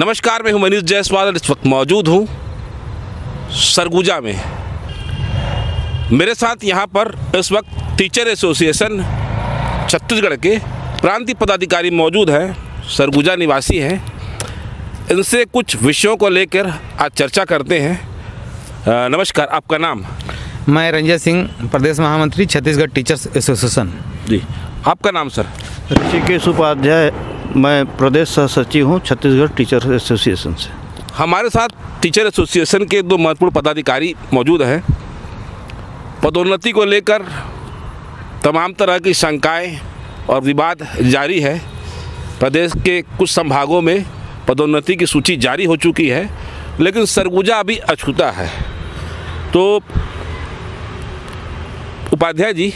नमस्कार मैं हूँ मनीष जायसवाल और इस वक्त मौजूद हूँ सरगुजा में। मेरे साथ यहाँ पर इस वक्त टीचर एसोसिएशन छत्तीसगढ़ के प्रांतीय पदाधिकारी मौजूद हैं सरगुजा निवासी हैं। इनसे कुछ विषयों को लेकर आज चर्चा करते हैं। नमस्कार आपका नाम? मैं रंजय सिंह प्रदेश महामंत्री छत्तीसगढ़ टीचर्स एसोसिएशन जी आपका नाम सर? ऋषिकेश उपाध्याय मैं प्रदेश सह सचिव हूँ, छत्तीसगढ़ टीचर एसोसिएशन से। हमारे साथ टीचर एसोसिएशन के दो महत्वपूर्ण पदाधिकारी मौजूद हैं। पदोन्नति को लेकर तमाम तरह की शंकाएँ और विवाद जारी है। प्रदेश के कुछ संभागों में पदोन्नति की सूची जारी हो चुकी है, लेकिन सरगुजा अभी अछूता है। तो उपाध्याय जी,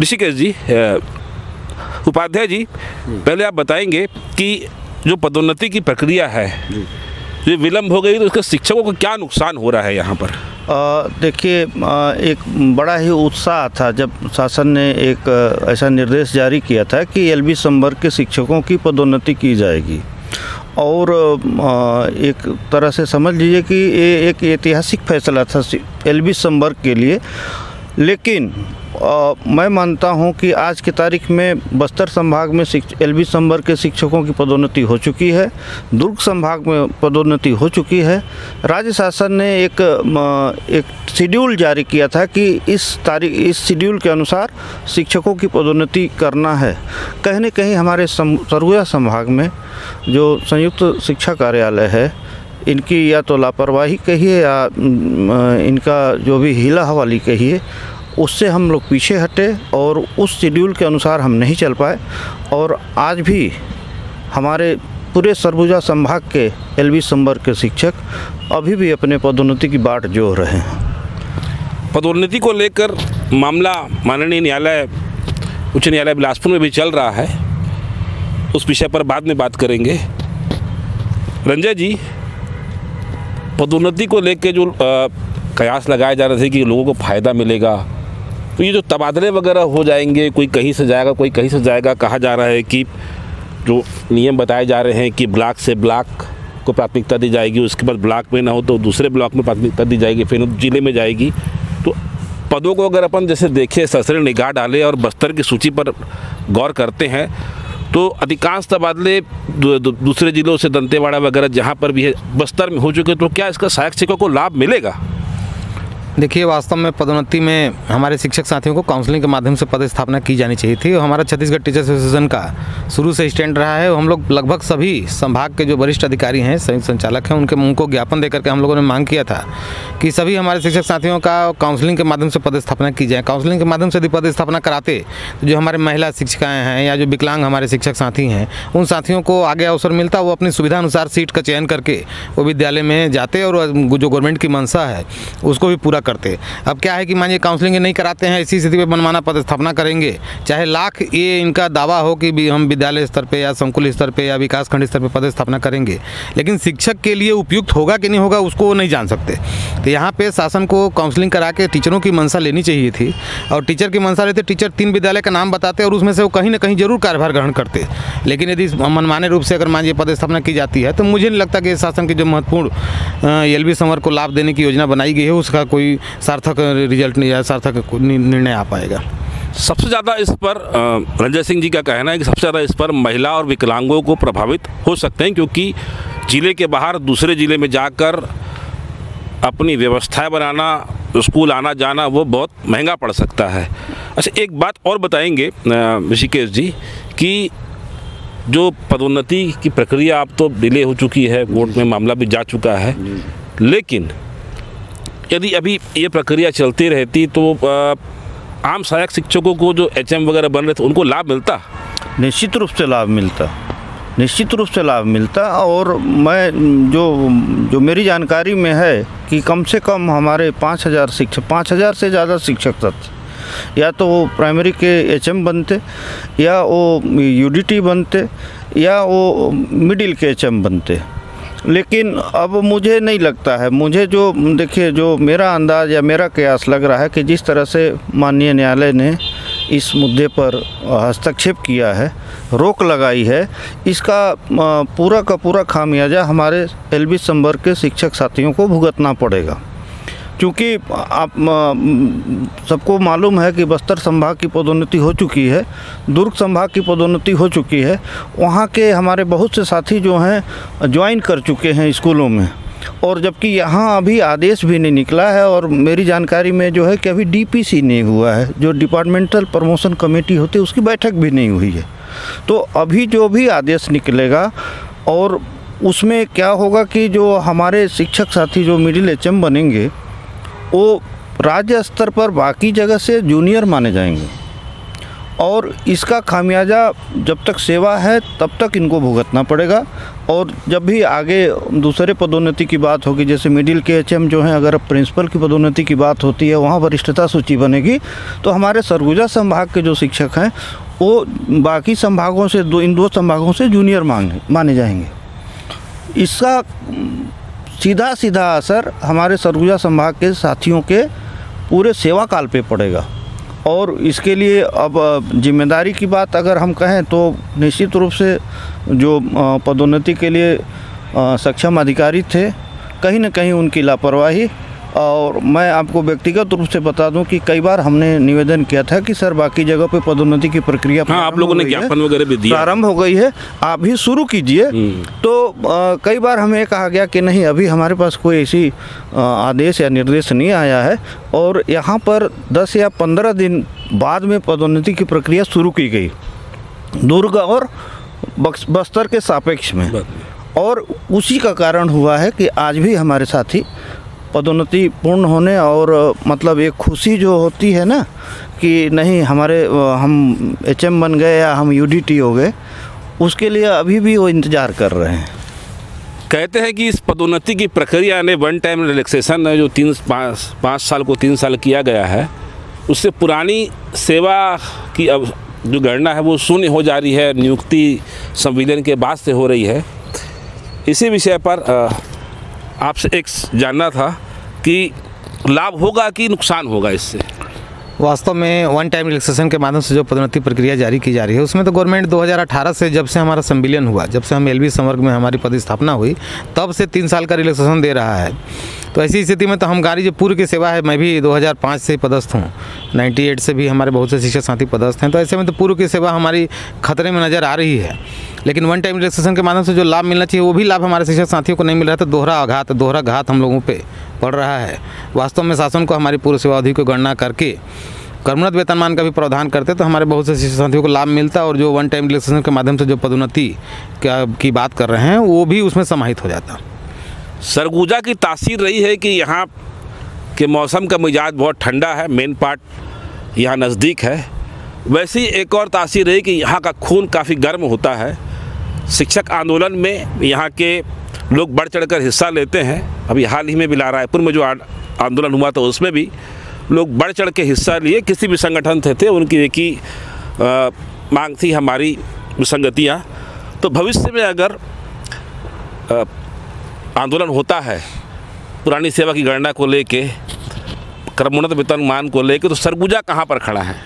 ऋषिकेश जी उपाध्याय जी पहले आप बताएँगे कि जो पदोन्नति की प्रक्रिया है ये विलंब हो गई तो उसके शिक्षकों को क्या नुकसान हो रहा है यहाँ पर? देखिए एक बड़ा ही उत्साह था जब शासन ने एक ऐसा निर्देश जारी किया था कि एल बी संवर्ग के शिक्षकों की पदोन्नति की जाएगी। और एक तरह से समझ लीजिए कि ये एक ऐतिहासिक फैसला था एल बी संवर्ग के लिए। लेकिन अ, मैं मानता हूँ कि आज की तारीख में बस्तर संभाग में एल बी संवर्ग के शिक्षकों की पदोन्नति हो चुकी है दुर्ग संभाग में पदोन्नति हो चुकी है। राज्य शासन ने एक एक शेड्यूल जारी किया था कि इस तारीख इस शेड्यूल के अनुसार शिक्षकों की पदोन्नति करना है। कहीं न कहीं हमारे सम, संभाग में जो संयुक्त शिक्षा कार्यालय है इनकी या तो लापरवाही कहिए या इनका जो भी हीला हवाली कहिए, उससे हम लोग पीछे हटे और उस शेड्यूल के अनुसार हम नहीं चल पाए। और आज भी हमारे पूरे सरगुजा संभाग के एल बी संवर्ग के शिक्षक अभी भी अपने पदोन्नति की बाट जोह रहे हैं। पदोन्नति को लेकर मामला माननीय न्यायालय, उच्च न्यायालय बिलासपुर में भी चल रहा है। उस विषय पर बाद में बात करेंगे। रंजय जी पदोन्नति को लेके जो कयास लगाए जा रहे थे कि लोगों को फ़ायदा मिलेगा। तो ये जो तबादले वगैरह हो जाएँगे, कोई कहीं से जाएगा, कोई कहीं से जाएगा, कहा जा रहा है कि जो नियम बताए जा रहे हैं कि ब्लॉक से ब्लॉक को प्राथमिकता दी जाएगी, उसके बाद ब्लॉक में ना हो तो दूसरे ब्लॉक में प्राथमिकता दी जाएगी, फिर ज़िले में जाएगी। तो पदों को अगर अपन जैसे देखें, ससरे निगाह डालें और बस्तर की सूची पर गौर करते हैं तो अधिकांश तबादले दूसरे जिलों से दंतेवाड़ा वगैरह जहाँ पर भी है, बस्तर में हो चुके तो क्या इसका सहायक शिक्षकों को लाभ मिलेगा? देखिए, वास्तव में पदोन्नति में हमारे शिक्षक साथियों को काउंसलिंग के माध्यम से पदस्थापना की जानी चाहिए थी। और हमारा छत्तीसगढ़ टीचर्स एसोसिएशन का शुरू से स्टैंड रहा है। हम लोग लगभग सभी संभाग के जो वरिष्ठ अधिकारी हैं, संयुक्त संचालक हैं, उनके उनको ज्ञापन देकर के हम लोगों ने मांग किया था कि सभी हमारे शिक्षक साथियों का काउंसलिंग के माध्यम से पदस्थापना की जाए। काउंसलिंग के माध्यम से यदि पदस्थापना कराते तो जो हमारे महिला शिक्षिकाएँ हैं या जो विकलांग हमारे शिक्षक साथी हैं, उन साथियों को आगे अवसर मिलता, वो अपनी सुविधा अनुसार सीट का चयन करके वो विद्यालय में जाते और जो गवर्नमेंट की मंशा है, उसको भी पूरा करते। अब क्या है कि मानिए काउंसलिंग नहीं कराते हैं, इसी स्थिति में मनमाना पदस्थापना करेंगे। चाहे लाख ये इनका दावा हो कि भी हम विद्यालय स्तर पर या संकुल स्तर पर या विकासखंड स्तर पे पदस्थापना करेंगे, लेकिन शिक्षक के लिए उपयुक्त होगा कि नहीं होगा, उसको नहीं जान सकते। तो यहाँ पर शासन को काउंसलिंग करा के टीचरों की मंशा लेनी चाहिए थी, और टीचर की मंशा लेते टीचर तीन विद्यालय का नाम बताते और उसमें से वो कहीं ना कहीं ज़रूर कार्यभार ग्रहण करते। लेकिन यदि मनमाने रूप से अगर मानिए पदस्थापना की जाती है तो मुझे नहीं लगता कि शासन की जो महत्वपूर्ण एल बी को लाभ देने की योजना बनाई गई है, उसका कोई सार्थक रिज़ल्ट या सार्थक निर्णय आ पाएगा। सबसे ज़्यादा इस पर रंजय सिंह जी का कहना है कि सबसे ज़्यादा इस पर महिला और विकलांगों को प्रभावित हो सकते हैं, क्योंकि ज़िले के बाहर दूसरे ज़िले में जाकर अपनी व्यवस्थाएँ बनाना, स्कूल आना जाना, वो बहुत महँगा पड़ सकता है। अच्छा एक बात और बताएँगे ऋषिकेश जी, कि जो पदोन्नति की प्रक्रिया अब तो डिले हो चुकी है, कोर्ट में मामला भी जा चुका है, लेकिन यदि अभी ये प्रक्रिया चलती रहती तो आम सहायक शिक्षकों को जो एचएम वगैरह बन रहे थे, उनको लाभ मिलता? निश्चित रूप से लाभ मिलता। निश्चित रूप से लाभ मिलता और मैं जो जो मेरी जानकारी में है कि कम से कम हमारे पाँच हज़ार शिक्षक, पाँच हज़ार से ज़्यादा शिक्षक थे या तो वो प्राइमरी के एचएम बनते, या वो यूडीटी बनते, या वो मिडिल के एचएम बनते। लेकिन अब मुझे नहीं लगता है। मुझे जो, देखिए, जो मेरा अंदाज़ या मेरा कयास लग रहा है कि जिस तरह से माननीय न्यायालय ने इस मुद्दे पर हस्तक्षेप किया है, रोक लगाई है, इसका पूरा का पूरा खामियाजा हमारे एल बी संवर्ग के शिक्षक साथियों को भुगतना पड़ेगा। क्योंकि आप सबको मालूम है कि बस्तर संभाग की पदोन्नति हो चुकी है, दुर्ग संभाग की पदोन्नति हो चुकी है। वहाँ के हमारे बहुत से साथी जो हैं, ज्वाइन कर चुके हैं स्कूलों में। और जबकि यहाँ अभी आदेश भी नहीं निकला है और मेरी जानकारी में जो है कि अभी डीपीसी नहीं हुआ है, जो डिपार्टमेंटल प्रमोशन कमेटी होती है, उसकी बैठक भी नहीं हुई है। तो अभी जो भी आदेश निकलेगा और उसमें क्या होगा कि जो हमारे शिक्षक साथी जो मिडिल एचएम बनेंगे वो राज्य स्तर पर बाकी जगह से जूनियर माने जाएँगे। और इसका खामियाजा जब तक सेवा है, तब तक इनको भुगतना पड़ेगा। और जब भी आगे दूसरे पदोन्नति की बात होगी, जैसे मिडिल के एच जो हैं, अगर प्रिंसिपल की पदोन्नति की बात होती है, वहाँ वरिष्ठता सूची बनेगी। तो हमारे सरगुजा संभाग के जो शिक्षक हैं, वो बाकी संभागों से, दो, इन दो संभागों से जूनियर मांगे, माने जाएँगे। इसका सीधा सीधा असर हमारे सरगुजा संभाग के साथियों के पूरे सेवा काल पे पड़ेगा। और इसके लिए अब ज़िम्मेदारी की बात अगर हम कहें तो निश्चित रूप से जो पदोन्नति के लिए सक्षम अधिकारी थे, कहीं ना कहीं उनकी लापरवाही और मैं आपको व्यक्तिगत रूप से बता दूँ कि कई बार हमने निवेदन किया था कि सर बाकी जगह पे पदोन्नति की प्रक्रिया हाँ, आप लोगों ने ज्ञापन वगैरह भी दिया। प्रारंभ हो गई है आप ही शुरू कीजिए। तो अ, कई बार हमें कहा गया कि नहीं अभी हमारे पास कोई ऐसी आदेश या निर्देश नहीं आया है और यहाँ पर 10 या 15 दिन बाद में पदोन्नति की प्रक्रिया शुरू की गई। दुर्ग और बस्तर के सापेक्ष में। और उसी का कारण हुआ है कि आज भी हमारे साथी पदोन्नति पूर्ण होने और मतलब एक खुशी जो होती है ना कि नहीं हमारे हम एचएम बन गए या हम यूडीटी हो गए उसके लिए अभी भी वो इंतज़ार कर रहे हैं। कहते हैं कि इस पदोन्नति की प्रक्रिया ने वन टाइम रिलैक्सेशन जो तीन पाँच पाँच साल को तीन साल किया गया है उससे पुरानी सेवा की अब जो गणना है वो शून्य हो जा रही है नियुक्ति संविलियन के बाद से हो रही है। इसी विषय पर अ, आपसे एक जानना था कि लाभ होगा कि नुकसान होगा इससे? वास्तव में वन टाइम रिलेक्सेशन के माध्यम से जो पदोन्नति प्रक्रिया जारी की जा रही है, उसमें तो गवर्नमेंट 2018 से जब से हमारा संविलियन हुआ, जब से हम एल संवर्ग में हमारी पदस्थापना हुई, तब से तीन साल का रिलेक्सेशन दे रहा है। तो ऐसी स्थिति में तो हम गाड़ी जो पूर्व की सेवा है, मैं भी 2005 से पदस्थ हूँ। 98 से भी हमारे बहुत से शिक्षक साथी पदस्थ हैं। तो ऐसे में तो पूर्व की सेवा हमारी खतरे में नज़र आ रही है। लेकिन वन टाइम रिलैक्सेशन के माध्यम से जो लाभ मिलना चाहिए, वो भी लाभ हमारे शिक्षक साथियों को नहीं मिल रहा है। तो दोहरा आघात, दोहरा घात हम लोगों पर पड़ रहा है। वास्तव में शासन को हमारी पूर्व सेवा अवधि को गणना करके कर्मरत वेतनमान का भी प्रावधान करते तो हमारे बहुत से शिक्षक साथियों को लाभ मिलता और जो वन टाइम रिलैक्सेशन के माध्यम से जो पदोन्नति की बात कर रहे हैं, वो भी उसमें समाहित हो जाता। सरगुजा की तासीर रही है कि यहाँ के मौसम का मिजाज बहुत ठंडा है मेन पार्ट यहाँ नज़दीक है। वैसी एक और तासीर रही कि यहाँ का खून काफ़ी गर्म होता है। शिक्षक आंदोलन में यहाँ के लोग बढ़ चढ़कर हिस्सा लेते हैं। अभी हाल ही में बिला रायपुर में जो आंदोलन हुआ था, उसमें भी लोग बढ़ चढ़ के हिस्सा लिए। किसी भी संगठन से थे, उनकी एक ही मांग थी हमारी विसंगतियाँ तो भविष्य में अगर आंदोलन होता है, पुरानी सेवा की गणना को लेके, क्रमोन्नत वेतनमान को लेके तो सरगुजा कहाँ पर खड़ा है?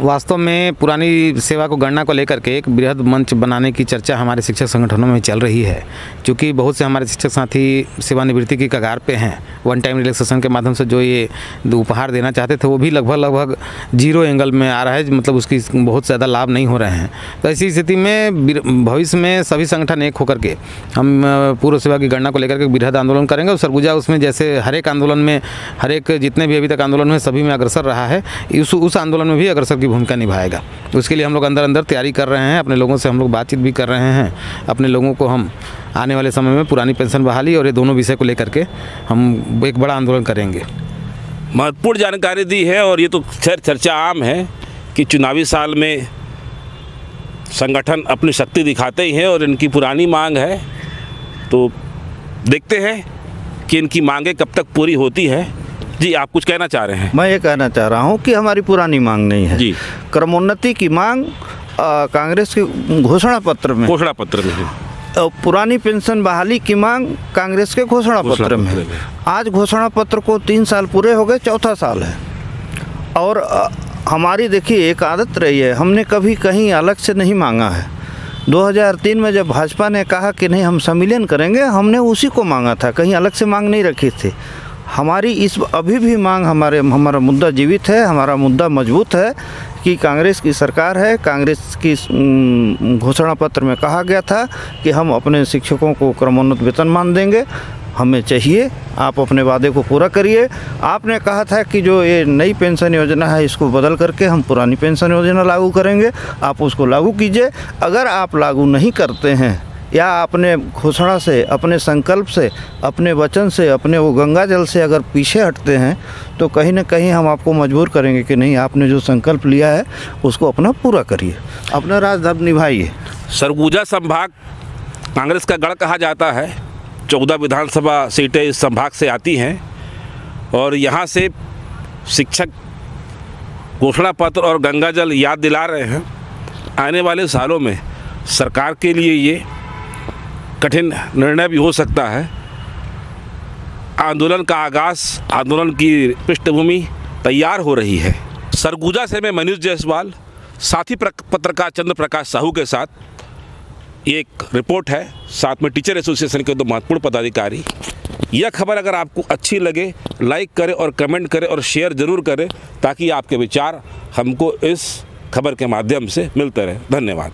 वास्तव में पुरानी सेवा को गणना को लेकर के एक बृहद मंच बनाने की चर्चा हमारे शिक्षक संगठनों में चल रही है, क्योंकि बहुत से हमारे शिक्षक साथी सेवानिवृत्ति की कगार पे हैं। वन टाइम रिलैक्सेशन के माध्यम से जो ये उपहार देना चाहते थे, वो भी लगभग लगभग ज़ीरो एंगल में आ रहा है मतलब उसकी बहुत ज़्यादा लाभ नहीं हो रहे हैं। तो ऐसी स्थिति में भविष्य में सभी संगठन एक होकर के हम, पूर्व सेवा की गणना को लेकर के बृहद आंदोलन करेंगे और सरगुजा उसमें जैसे हर एक आंदोलन में, हर एक जितने भी अभी तक आंदोलन हुए सभी में अग्रसर रहा है उस उस आंदोलन में भी अग्रसर की भूमिका निभाएगा। उसके लिए हम लोग अंदर अंदर तैयारी कर रहे हैं, अपने लोगों से हम लोग बातचीत भी कर रहे हैं, अपने लोगों को हम आने वाले समय में पुरानी पेंशन बहाली और ये दोनों विषय को लेकर के हम एक बड़ा आंदोलन करेंगे। महत्वपूर्ण जानकारी दी है और ये तो खैर चर्चा आम है कि चुनावी साल में संगठन अपनी शक्ति दिखाते ही हैं और इनकी पुरानी मांग है। तो देखते हैं कि इनकी मांगें कब तक पूरी होती है। जी आप कुछ कहना चाह रहे हैं? मैं ये कहना चाह रहा हूँ कि हमारी पुरानी मांग नहीं है। जी। क्रमोन्नति की मांग कांग्रेस के घोषणा पत्र में। घोषणा पत्र में। पुरानी पेंशन बहाली की मांग कांग्रेस के घोषणा पत्र में। आज घोषणा पत्र को तीन साल पूरे हो गए चौथा साल है। और हमारी देखिए एक आदत रही है। हमने कभी कहीं अलग से नहीं मांगा है। 2003 में जब भाजपा ने कहा कि नहीं हम सम्मिलन करेंगे हमने उसी को मांगा था। कहीं अलग से मांग नहीं रखी थी। हमारी इस अभी भी मांग हमारे, हमारा मुद्दा जीवित है, हमारा मुद्दा मज़बूत है कि कांग्रेस की सरकार है। कांग्रेस की घोषणा पत्र में कहा गया था कि हम अपने शिक्षकों को क्रमोन्नत वेतन मान देंगे। हमें चाहिए, आप अपने वादे को पूरा करिए। आपने कहा था कि जो ये नई पेंशन योजना है, इसको बदल करके हम पुरानी पेंशन योजना लागू करेंगे। आप उसको लागू कीजिए। अगर आप लागू नहीं करते हैं या अपने घोषणा से, अपने संकल्प से, अपने वचन से, अपने वो गंगा जल से अगर पीछे हटते हैं तो कहीं ना कहीं हम आपको मजबूर करेंगे कि नहीं, आपने जो संकल्प लिया है, उसको अपना पूरा करिए। अपना राजधर्म निभाइए। सरगुजा संभाग कांग्रेस का गढ़ कहा जाता है। चौदह विधानसभा सीटें इस संभाग से आती हैं और यहाँ से शिक्षक घोषणा पत्र और गंगा जल याद दिला रहे हैं। आने वाले सालों में सरकार के लिए ये कठिन निर्णय भी हो सकता है। आंदोलन का आगाज़, आंदोलन की पृष्ठभूमि तैयार हो रही है। सरगुजा से मैं मनीष जायसवाल, साथी पत्रकार चंद्र प्रकाश साहू के साथ। एक रिपोर्ट है, साथ में टीचर एसोसिएशन के दो महत्वपूर्ण पदाधिकारी। यह खबर अगर आपको अच्छी लगे, लाइक करें और कमेंट करें और शेयर ज़रूर करें, ताकि आपके विचार हमको इस खबर के माध्यम से मिलते रहे। धन्यवाद।